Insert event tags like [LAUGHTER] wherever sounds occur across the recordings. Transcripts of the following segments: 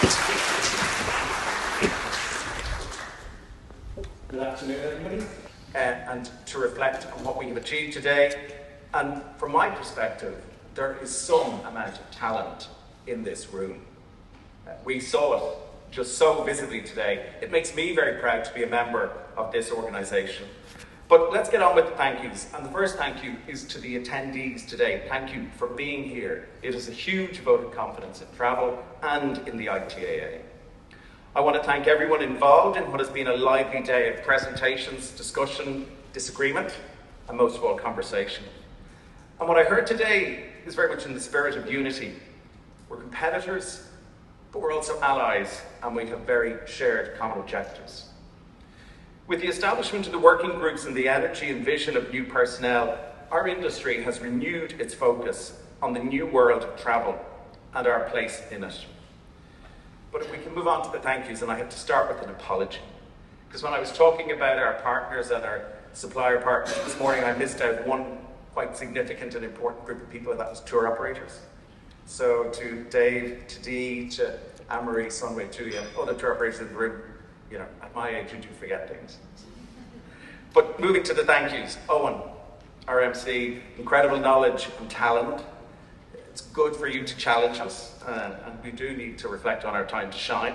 Good afternoon, everybody. Uh, and to reflect on what we have achieved today. And from my perspective, there is some amount of talent in this room. Uh, we saw it just so visibly today. It makes me very proud to be a member of this organisation. But let's get on with the thank yous. And the first thank you is to the attendees today. Thank you for being here. It is a huge vote of confidence in travel and in the ITAA. I want to thank everyone involved in what has been a lively day of presentations, discussion, disagreement, and most of all, conversation. And what I heard today is very much in the spirit of unity. We're competitors, but we're also allies, and we have very shared common objectives. With the establishment of the working groups and the energy and vision of new personnel, our industry has renewed its focus on the new world of travel and our place in it. But if we can move on to the thank yous, and I have to start with an apology. Because when I was talking about our partners and our supplier partners this morning, I missed out one quite significant and important group of people, and that was tour operators. So to Dave, to Dee, to Anne-Marie, Sunway, Julia, the tour operators in the room, you know, at my age, you do forget things. But moving to the thank yous, Eoghan, our MC, incredible knowledge and talent. It's good for you to challenge us, uh, and we do need to reflect on our time to shine.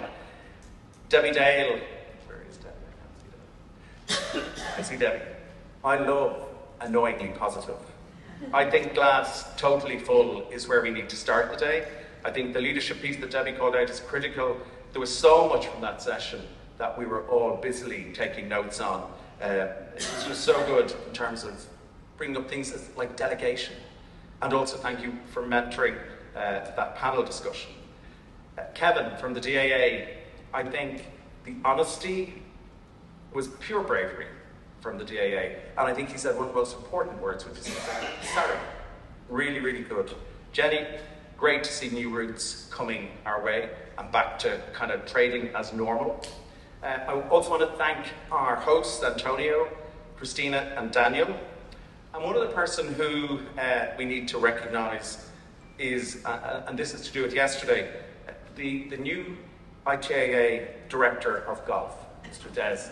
Debbie Dale, where is Debbie? I [COUGHS] see Debbie. I love annoyingly positive. I think glass totally full is where we need to start the day. I think the leadership piece that Debbie called out is critical. There was so much from that session that we were all busily taking notes on. Uh, it was just so good in terms of bringing up things like delegation. And also thank you for mentoring uh, that panel discussion. Uh, Kevin from the DAA, I think the honesty was pure bravery from the DAA. And I think he said one of the most important words, which is sorry. Really, really good. Jenny, great to see new routes coming our way and back to kind of trading as normal. Uh, I also want to thank our hosts, Antonio, Christina, and Daniel. And one other person who uh, we need to recognise is, uh, uh and this is to do with yesterday, the, the new ITAA Director of Golf, Mr. Des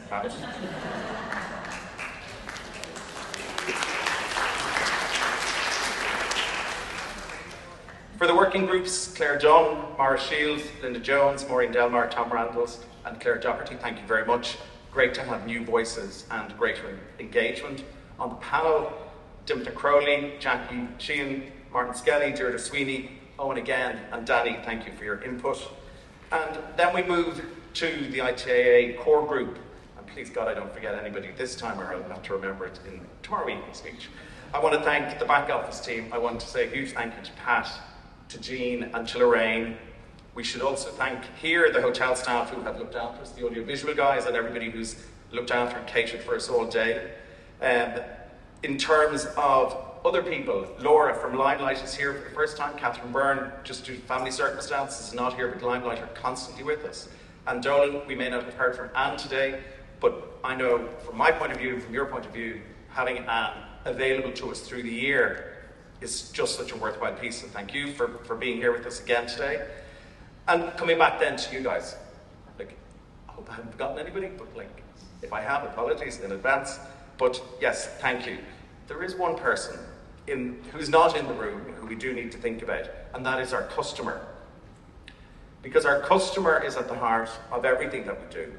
For the working groups, Claire Dunn, Mara Shields, Linda Jones, Maureen Delmar, Tom Randalls, and Claire Doherty, thank you very much. Great to have new voices and greater engagement. On the panel, Dimitra Crowley, Jackie Sheehan, Martin Skelly, Deirdre Sweeney, Eoghan again, and Danny, thank you for your input. And then we move to the ITAA core group. And please God, I don't forget anybody this time, or I'll have to remember it in tomorrow evening's speech. I want to thank the back office team. I want to say a huge thank you to Pat, to Jean, and to Lorraine, we should also thank here the hotel staff who have looked after us, the audiovisual guys, and everybody who's looked after and catered for us all day. Um, in terms of other people, Laura from Limelight is here for the first time. Catherine Byrne, just due to family circumstances, is not here, but Limelight are constantly with us. And Dolan, we may not have heard from Anne today, but I know from my point of view, and from your point of view, having Anne available to us through the year is just such a worthwhile piece. So thank you for, for being here with us again today. And coming back then to you guys, like, I hope I haven't forgotten anybody, but like, if I have, apologies in advance. But yes, thank you. There is one person in, who's not in the room who we do need to think about, and that is our customer. Because our customer is at the heart of everything that we do.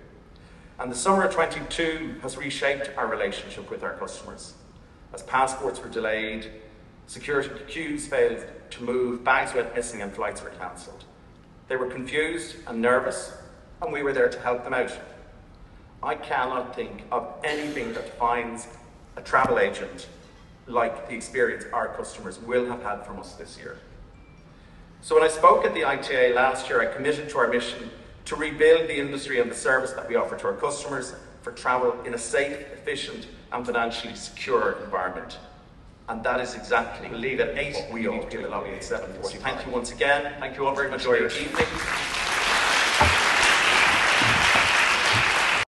And the summer of 22 has reshaped our relationship with our customers. As passports were delayed, security queues failed to move, bags went missing, and flights were cancelled. They were confused and nervous, and we were there to help them out. I cannot think of anything that defines a travel agent like the experience our customers will have had from us this year. So when I spoke at the ITAA last year, I committed to our mission to rebuild the industry and the service that we offer to our customers for travel in a safe, efficient, and financially secure environment. And that is exactly, believe at 8, we do it at 7.40. Thank you once again. Thank you all very much for your evening.